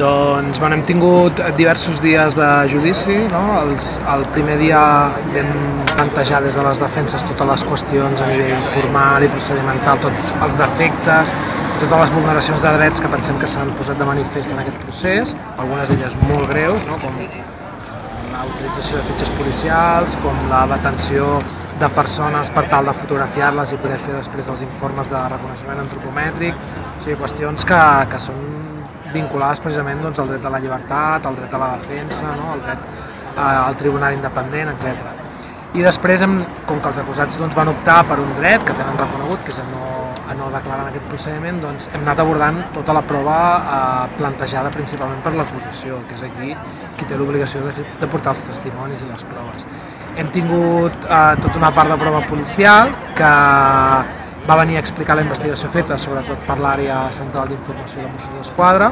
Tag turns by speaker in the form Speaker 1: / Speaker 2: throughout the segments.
Speaker 1: Doncs bueno, hem tingut diversos dies de judici. No? Els, el primer dia vam plantejar des de les defenses totes les qüestions a nivell formal i procedimental, tots els defectes, totes les vulneracions de drets que pensem que s'han posat de manifest en aquest procés, algunes d'elles molt greus, no? com la utilització de fitxes policials, com la detenció de persones per tal de fotografiar-les i poder fer després els informes de reconeixement antropomètric, o sigui, qüestions que, que són vinculades precisament doncs, al dret a la llibertat, al dret a la defensa, no? al dret eh, al tribunal independent, etc. I després, hem, com que els acusats doncs, van optar per un dret que tenen reconegut, que és a no, a no declarar en aquest procediment, doncs, hem anat abordant tota la prova eh, plantejada principalment per l'acusació, que és aquí qui té l'obligació de, de portar els testimonis i les proves. Hem tingut eh, tota una part de prova policial que va venir a explicar la investigació feta, sobretot per l'àrea central d'informació de Mossos d'Esquadra,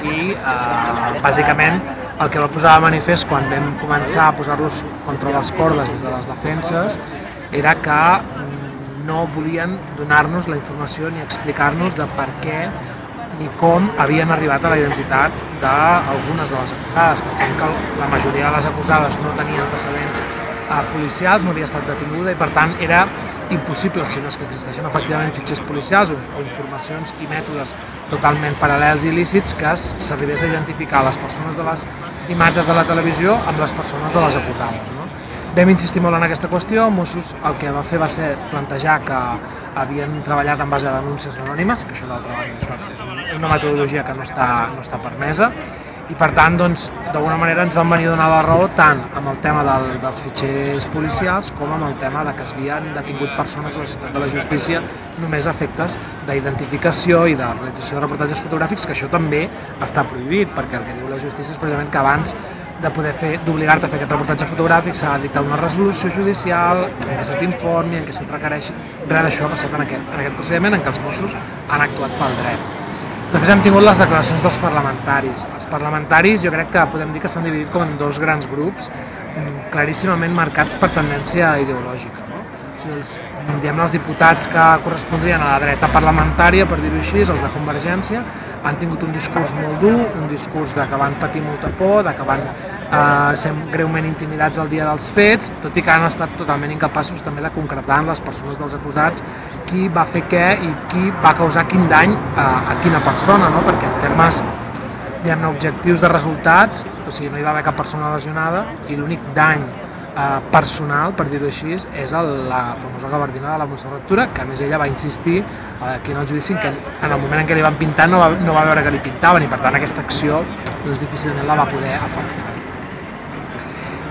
Speaker 1: i eh, bàsicament el que va posar de manifest quan vam començar a posar-los contra les cordes des de les defenses era que mm, no volien donar-nos la informació ni explicar-nos de per què ni com havien arribat a la identitat d'algunes de les acusades. Pensem que la majoria de les acusades no tenien antecedents eh, policials, no havia estat detinguda i per tant era impossible si no és que existeixen efectivament fitxers policials o, o informacions i mètodes totalment paral·lels i il·lícits que s'arribés a identificar les persones de les imatges de la televisió amb les persones de les acusades. No? Vam insistir molt en aquesta qüestió, Mossos el que va fer va ser plantejar que havien treballat en base a denúncies anònimes, que això d'altra banda és una metodologia que no està, no està permesa, i per tant doncs, d'alguna manera ens van venir a donar la raó tant amb el tema del, dels fitxers policials com amb el tema de que es havien detingut persones a la ciutat de la justícia només efectes d'identificació i de realització de reportatges fotogràfics que això també està prohibit perquè el que diu la justícia és precisament que abans de poder fer, d'obligar-te a fer aquest reportatge fotogràfic s'ha de dictar una resolució judicial en què se t'informi, en què se't requereixi res d'això ha passat en aquest, en aquest procediment en què els Mossos han actuat pel dret Després hem tingut les declaracions dels parlamentaris. Els parlamentaris jo crec que podem dir que s'han dividit com en dos grans grups mm, claríssimament marcats per tendència ideològica. No? O sigui, els, diguem els diputats que correspondrien a la dreta parlamentària, per dir-ho així, els de Convergència, han tingut un discurs molt dur, un discurs de que van patir molta por, de que van eh, ser greument intimidats el dia dels fets, tot i que han estat totalment incapaços també de concretar en les persones dels acusats qui va fer què i qui va causar quin dany a, a quina persona, no? perquè en termes diguem objectius de resultats, o sigui, no hi va haver cap persona lesionada i l'únic dany eh, personal, per dir-ho així, és el, la famosa gabardina de la Montserrat Tura, que a més ella va insistir eh, aquí en el judici que en el moment en què li van pintar no va, no va veure que li pintaven i per tant aquesta acció doncs, difícilment la va poder afectar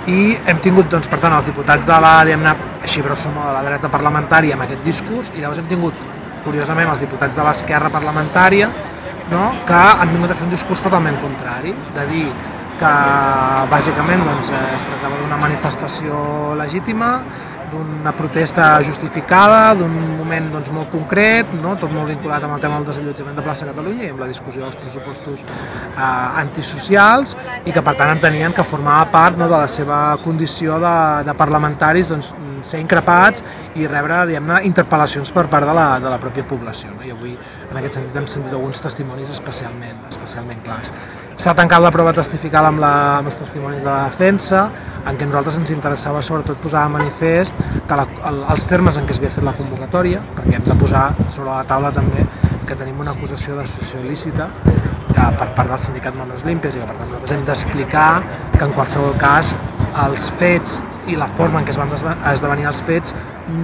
Speaker 1: i hem tingut doncs, per tant els diputats de la diguem-ne així grosso modo de la dreta parlamentària amb aquest discurs i llavors hem tingut curiosament els diputats de l'esquerra parlamentària no? que han vingut a fer un discurs totalment contrari de dir que bàsicament doncs, es tractava d'una manifestació legítima d'una protesta justificada, d'un moment doncs, molt concret, no? tot molt vinculat amb el tema del desallotjament de plaça Catalunya i amb la discussió dels pressupostos eh, antisocials i que per tant entenien que formava part no, de la seva condició de, de parlamentaris doncs, ser increpats i rebre interpel·lacions per part de la, de la pròpia població. No? I avui en aquest sentit hem sentit alguns testimonis especialment, especialment clars. S'ha tancat la prova testifical amb, la, amb els testimonis de la defensa, en què nosaltres ens interessava sobretot posar de manifest que la, el, els termes en què es havia fet la convocatòria, perquè hem de posar sobre la taula també que tenim una acusació d'associació il·lícita eh, per part del sindicat Manos Límpies i que per tant nosaltres hem d'explicar que en qualsevol cas els fets i la forma en què es van esdevenir els fets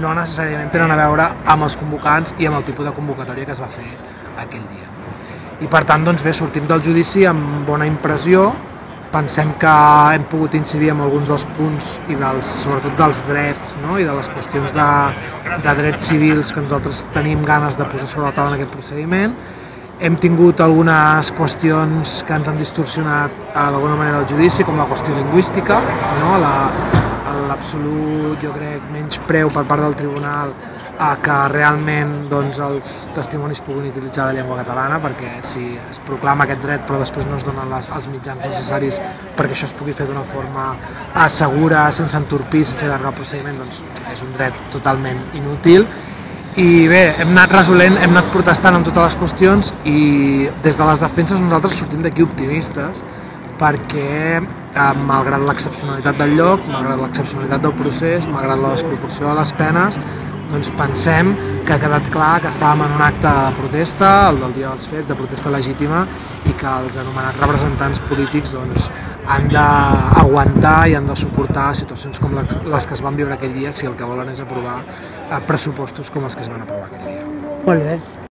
Speaker 1: no necessàriament tenen a veure amb els convocants i amb el tipus de convocatòria que es va fer aquell dia. I per tant, doncs bé, sortim del judici amb bona impressió, pensem que hem pogut incidir en alguns dels punts i dels, sobretot dels drets no? i de les qüestions de, de drets civils que nosaltres tenim ganes de posar sobre la taula en aquest procediment. Hem tingut algunes qüestions que ens han distorsionat eh, d'alguna manera el judici, com la qüestió lingüística, no? L'absolut, jo crec, menys preu per part del tribunal a que realment doncs, els testimonis puguin utilitzar la llengua catalana perquè si es proclama aquest dret però després no es donen les, els mitjans necessaris perquè això es pugui fer d'una forma eh, segura, sense entorpir, sense allargar el procediment, doncs és un dret totalment inútil. I bé, hem anat resolent, hem anat protestant amb totes les qüestions i des de les defenses nosaltres sortim d'aquí optimistes perquè eh, malgrat l'excepcionalitat del lloc, malgrat l'excepcionalitat del procés, malgrat la desproporció de les penes, doncs pensem que ha quedat clar que estàvem en un acte de protesta, el del dia dels fets, de protesta legítima, i que els anomenats representants polítics doncs, han d'aguantar i han de suportar situacions com les que es van viure aquell dia si el que volen és aprovar eh, pressupostos com els que es van aprovar aquell dia.
Speaker 2: Molt bé.